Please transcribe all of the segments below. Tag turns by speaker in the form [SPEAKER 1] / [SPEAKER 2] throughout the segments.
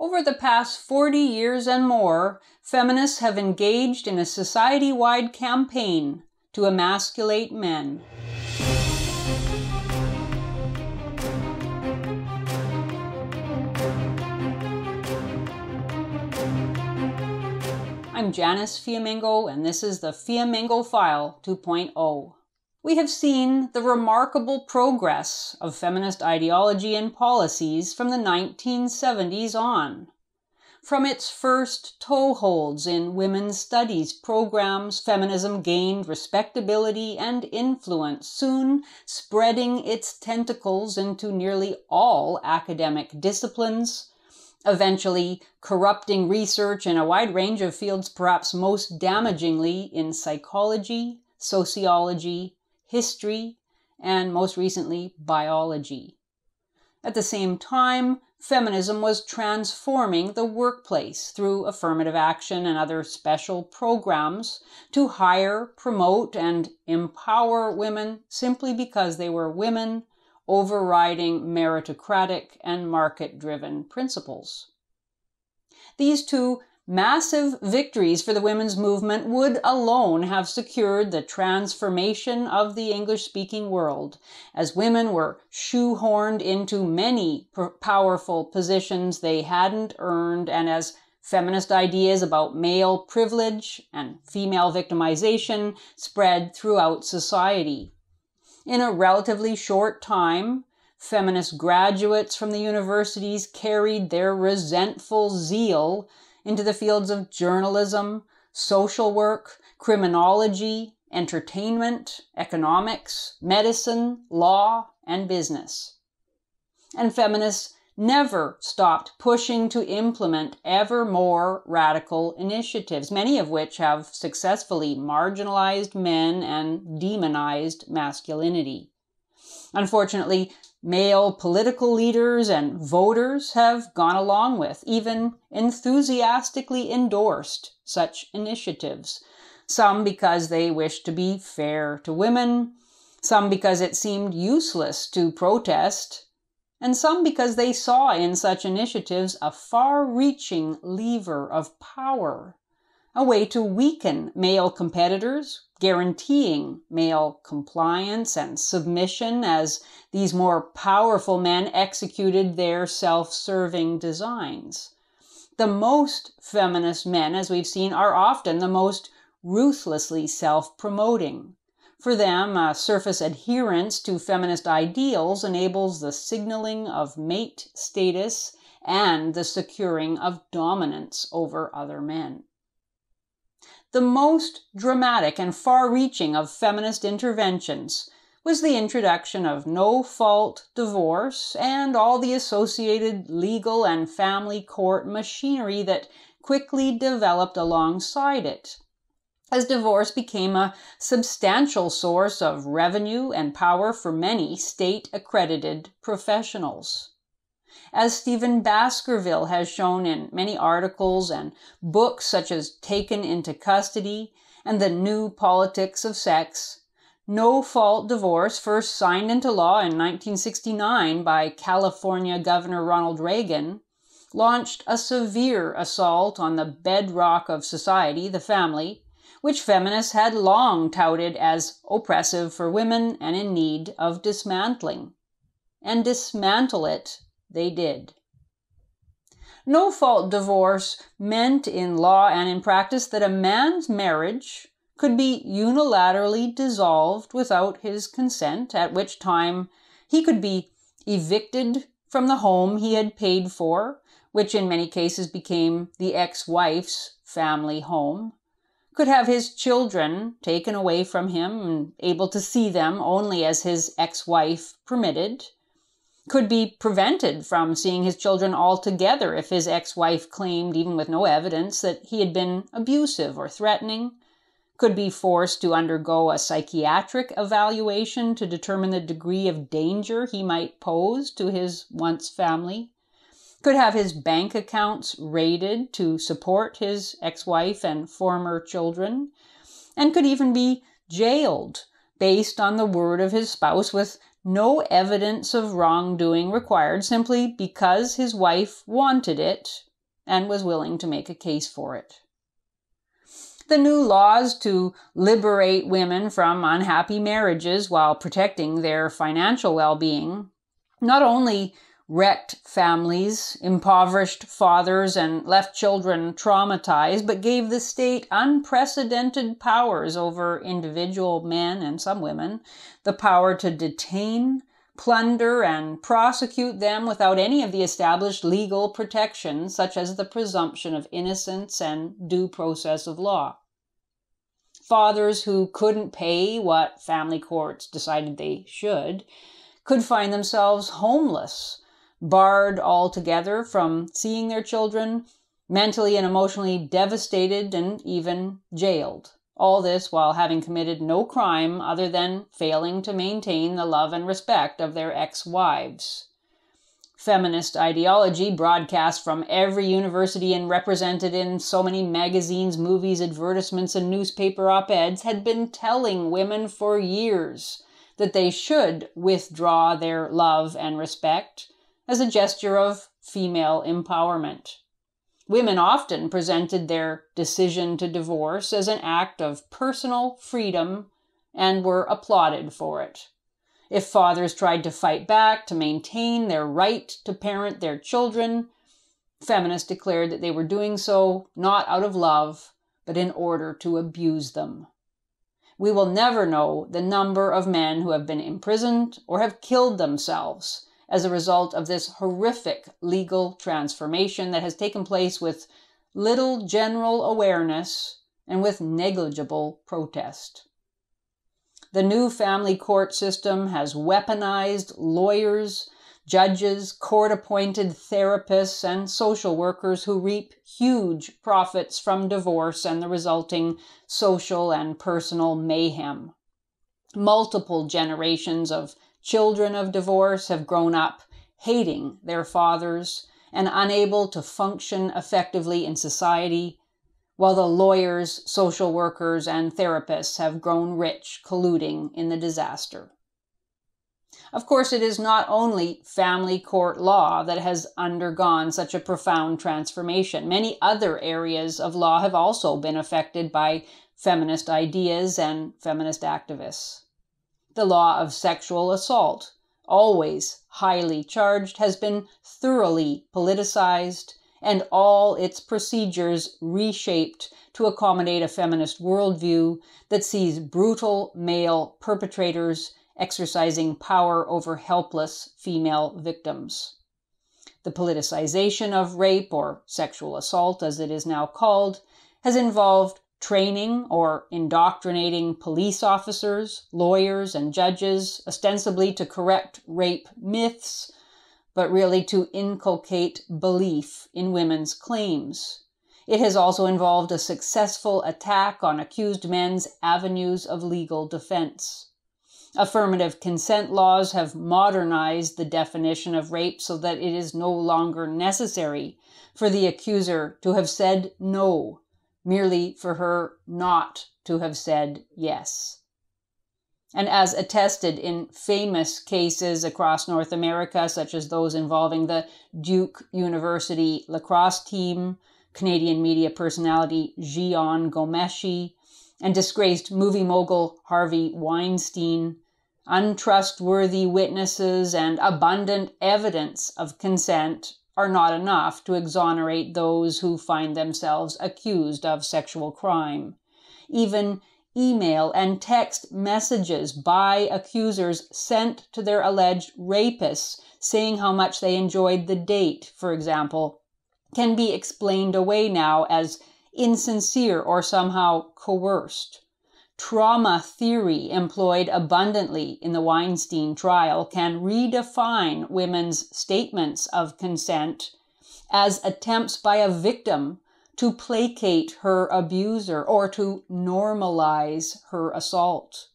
[SPEAKER 1] Over the past 40 years and more, feminists have engaged in a society wide campaign to emasculate men. I'm Janice Fiamengo, and this is the Fiamengo File 2.0. We have seen the remarkable progress of feminist ideology and policies from the 1970s on. From its first toeholds in women's studies programs, feminism gained respectability and influence, soon spreading its tentacles into nearly all academic disciplines, eventually corrupting research in a wide range of fields, perhaps most damagingly in psychology, sociology, history, and most recently, biology. At the same time, feminism was transforming the workplace through affirmative action and other special programs to hire, promote, and empower women simply because they were women overriding meritocratic and market driven principles. These two massive victories for the women's movement would alone have secured the transformation of the English speaking world, as women were shoehorned into many powerful positions they hadn't earned, and as feminist ideas about male privilege and female victimization spread throughout society. In a relatively short time, feminist graduates from the universities carried their resentful zeal into the fields of journalism, social work, criminology, entertainment, economics, medicine, law, and business. And feminists never stopped pushing to implement ever more radical initiatives, many of which have successfully marginalized men and demonized masculinity. Unfortunately, male political leaders and voters have gone along with, even enthusiastically endorsed such initiatives. Some because they wished to be fair to women, some because it seemed useless to protest, and some because they saw in such initiatives a far reaching lever of power, a way to weaken male competitors, guaranteeing male compliance and submission as these more powerful men executed their self serving designs. The most feminist men, as we've seen, are often the most ruthlessly self promoting. For them, a surface adherence to feminist ideals enables the signaling of mate status and the securing of dominance over other men. The most dramatic and far reaching of feminist interventions was the introduction of no fault divorce and all the associated legal and family court machinery that quickly developed alongside it as divorce became a substantial source of revenue and power for many state accredited professionals. As Stephen Baskerville has shown in many articles and books such as Taken into Custody and The New Politics of Sex, no fault divorce, first signed into law in 1969 by California Governor Ronald Reagan, launched a severe assault on the bedrock of society, the family, which feminists had long touted as oppressive for women and in need of dismantling. And dismantle it they did. No fault divorce meant in law and in practice that a man's marriage could be unilaterally dissolved without his consent, at which time he could be evicted from the home he had paid for, which in many cases became the ex wife's family home, could have his children taken away from him and able to see them only as his ex wife permitted, could be prevented from seeing his children altogether if his ex wife claimed, even with no evidence, that he had been abusive or threatening, could be forced to undergo a psychiatric evaluation to determine the degree of danger he might pose to his once family could have his bank accounts raided to support his ex wife and former children, and could even be jailed based on the word of his spouse with no evidence of wrongdoing required simply because his wife wanted it and was willing to make a case for it. The new laws to liberate women from unhappy marriages while protecting their financial well being not only wrecked families, impoverished fathers, and left children traumatized, but gave the state unprecedented powers over individual men and some women, the power to detain, plunder, and prosecute them without any of the established legal protections, such as the presumption of innocence and due process of law. Fathers who couldn't pay what family courts decided they should could find themselves homeless barred altogether from seeing their children, mentally and emotionally devastated, and even jailed. All this while having committed no crime other than failing to maintain the love and respect of their ex wives. Feminist ideology, broadcast from every university and represented in so many magazines, movies, advertisements, and newspaper op eds, had been telling women for years that they should withdraw their love and respect as a gesture of female empowerment. Women often presented their decision to divorce as an act of personal freedom and were applauded for it. If fathers tried to fight back to maintain their right to parent their children, feminists declared that they were doing so not out of love, but in order to abuse them. We will never know the number of men who have been imprisoned or have killed themselves as a result of this horrific legal transformation that has taken place with little general awareness and with negligible protest. The new family court system has weaponized lawyers, judges, court appointed therapists, and social workers who reap huge profits from divorce and the resulting social and personal mayhem. Multiple generations of Children of divorce have grown up hating their fathers and unable to function effectively in society, while the lawyers, social workers, and therapists have grown rich colluding in the disaster. Of course, it is not only family court law that has undergone such a profound transformation. Many other areas of law have also been affected by feminist ideas and feminist activists. The law of sexual assault, always highly charged, has been thoroughly politicized and all its procedures reshaped to accommodate a feminist worldview that sees brutal male perpetrators exercising power over helpless female victims. The politicization of rape or sexual assault, as it is now called, has involved training or indoctrinating police officers, lawyers, and judges, ostensibly to correct rape myths, but really to inculcate belief in women's claims. It has also involved a successful attack on accused men's avenues of legal defense. Affirmative consent laws have modernized the definition of rape so that it is no longer necessary for the accuser to have said no merely for her not to have said yes. And as attested in famous cases across North America, such as those involving the Duke University lacrosse team, Canadian media personality Jian Ghomeshi, and disgraced movie mogul Harvey Weinstein, untrustworthy witnesses and abundant evidence of consent are not enough to exonerate those who find themselves accused of sexual crime. Even email and text messages by accusers sent to their alleged rapists saying how much they enjoyed the date, for example, can be explained away now as insincere or somehow coerced trauma theory employed abundantly in the Weinstein trial can redefine women's statements of consent as attempts by a victim to placate her abuser or to normalize her assault.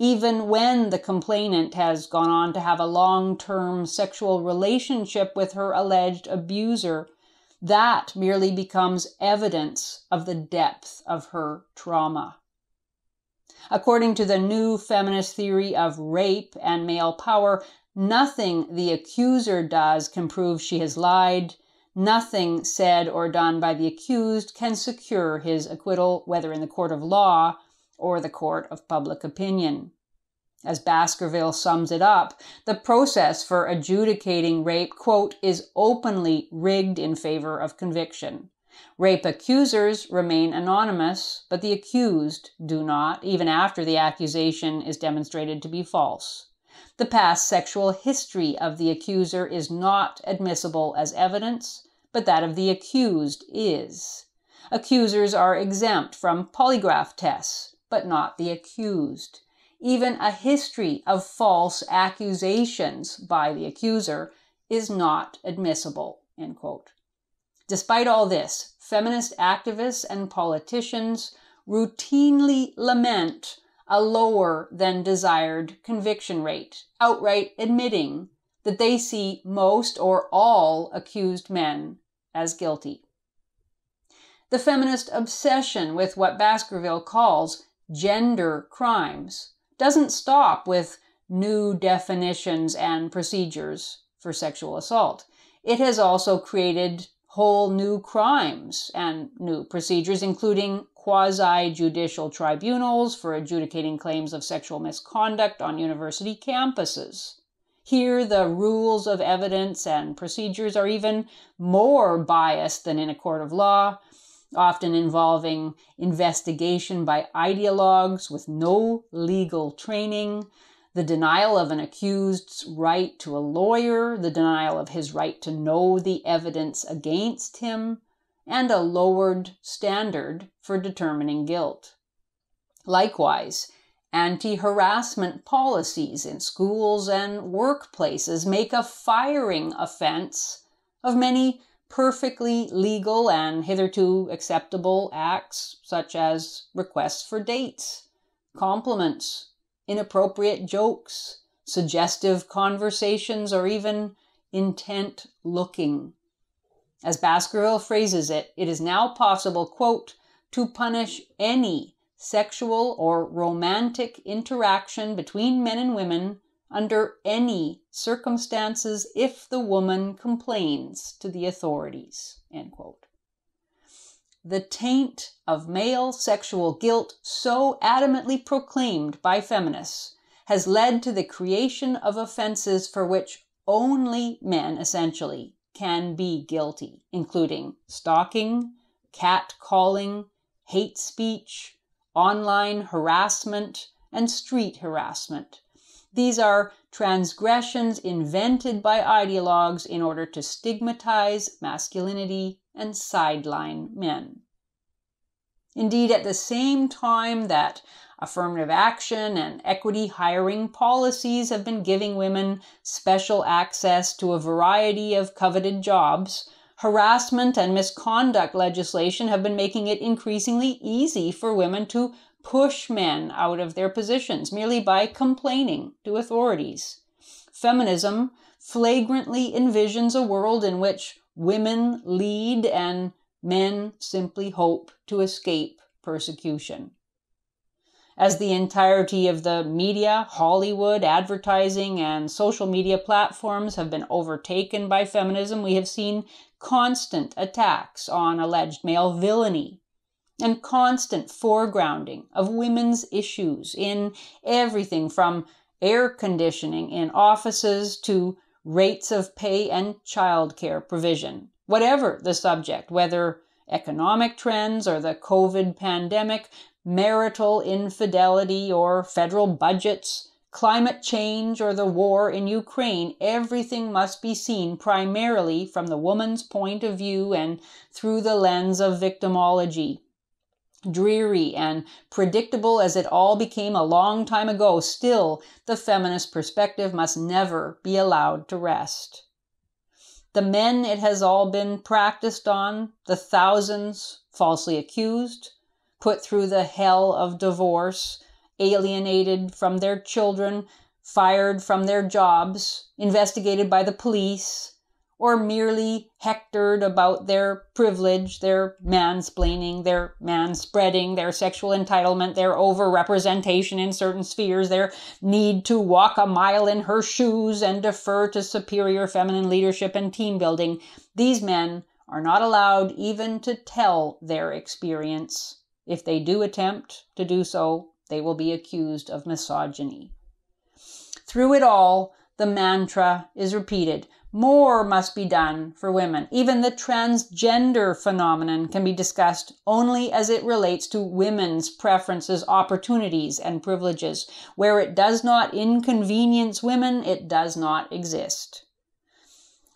[SPEAKER 1] Even when the complainant has gone on to have a long term sexual relationship with her alleged abuser, that merely becomes evidence of the depth of her trauma. According to the new feminist theory of rape and male power, nothing the accuser does can prove she has lied. Nothing said or done by the accused can secure his acquittal, whether in the court of law or the court of public opinion. As Baskerville sums it up, the process for adjudicating rape, quote, is openly rigged in favor of conviction. Rape accusers remain anonymous, but the accused do not, even after the accusation is demonstrated to be false. The past sexual history of the accuser is not admissible as evidence, but that of the accused is. Accusers are exempt from polygraph tests, but not the accused. Even a history of false accusations by the accuser is not admissible. Despite all this, feminist activists and politicians routinely lament a lower than desired conviction rate, outright admitting that they see most or all accused men as guilty. The feminist obsession with what Baskerville calls gender crimes doesn't stop with new definitions and procedures for sexual assault. It has also created whole new crimes and new procedures, including quasi judicial tribunals for adjudicating claims of sexual misconduct on university campuses. Here, the rules of evidence and procedures are even more biased than in a court of law, often involving investigation by ideologues with no legal training, the denial of an accused's right to a lawyer, the denial of his right to know the evidence against him, and a lowered standard for determining guilt. Likewise, anti harassment policies in schools and workplaces make a firing offense of many perfectly legal and hitherto acceptable acts, such as requests for dates, compliments, inappropriate jokes, suggestive conversations, or even intent looking. As Baskerville phrases it, it is now possible, quote, to punish any sexual or romantic interaction between men and women under any circumstances if the woman complains to the authorities. End quote the taint of male sexual guilt so adamantly proclaimed by feminists has led to the creation of offenses for which only men essentially can be guilty, including stalking, catcalling, hate speech, online harassment, and street harassment. These are transgressions invented by ideologues in order to stigmatize masculinity and sideline men. Indeed, at the same time that affirmative action and equity hiring policies have been giving women special access to a variety of coveted jobs, harassment and misconduct legislation have been making it increasingly easy for women to push men out of their positions merely by complaining to authorities. Feminism flagrantly envisions a world in which Women lead and men simply hope to escape persecution. As the entirety of the media, Hollywood, advertising, and social media platforms have been overtaken by feminism, we have seen constant attacks on alleged male villainy and constant foregrounding of women's issues in everything from air conditioning in offices to rates of pay and childcare provision. Whatever the subject, whether economic trends or the COVID pandemic, marital infidelity or federal budgets, climate change or the war in Ukraine, everything must be seen primarily from the woman's point of view and through the lens of victimology dreary and predictable as it all became a long time ago, still the feminist perspective must never be allowed to rest. The men it has all been practiced on, the thousands falsely accused, put through the hell of divorce, alienated from their children, fired from their jobs, investigated by the police, or merely hectored about their privilege, their mansplaining, their manspreading, their sexual entitlement, their overrepresentation in certain spheres, their need to walk a mile in her shoes and defer to superior feminine leadership and team building, these men are not allowed even to tell their experience. If they do attempt to do so, they will be accused of misogyny. Through it all, the mantra is repeated more must be done for women. Even the transgender phenomenon can be discussed only as it relates to women's preferences, opportunities, and privileges. Where it does not inconvenience women, it does not exist.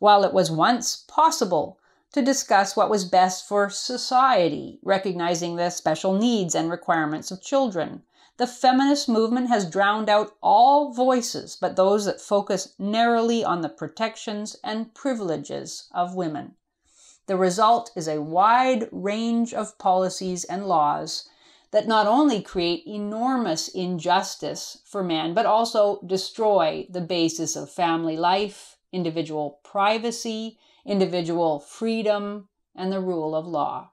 [SPEAKER 1] While it was once possible to discuss what was best for society, recognizing the special needs and requirements of children, the feminist movement has drowned out all voices but those that focus narrowly on the protections and privileges of women. The result is a wide range of policies and laws that not only create enormous injustice for men, but also destroy the basis of family life, individual privacy, individual freedom, and the rule of law.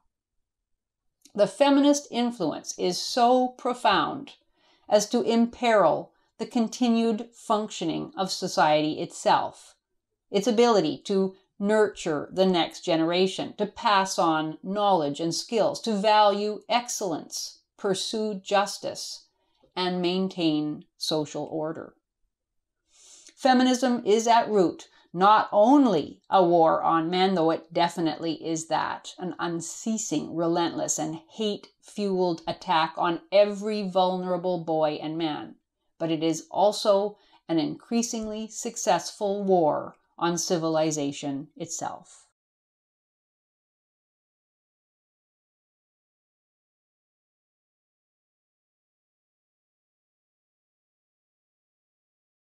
[SPEAKER 1] The feminist influence is so profound as to imperil the continued functioning of society itself, its ability to nurture the next generation, to pass on knowledge and skills, to value excellence, pursue justice, and maintain social order. Feminism is at root not only a war on men, though it definitely is that, an unceasing, relentless, and hate fueled attack on every vulnerable boy and man, but it is also an increasingly successful war on civilization itself.